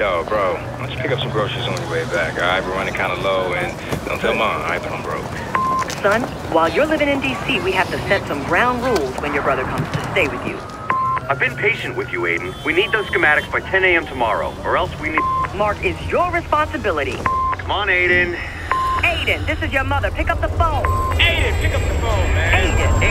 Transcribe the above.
Yo, bro, Let's pick up some groceries on your way back, all right? We're running kind of low, and don't tell mom, all right, but I'm broke. Son, while you're living in D.C., we have to set some ground rules when your brother comes to stay with you. I've been patient with you, Aiden. We need those schematics by 10 a.m. tomorrow, or else we need... Mark is your responsibility. Come on, Aiden. Aiden, this is your mother. Pick up the phone. Aiden, pick up the phone, man. Aiden. Aiden.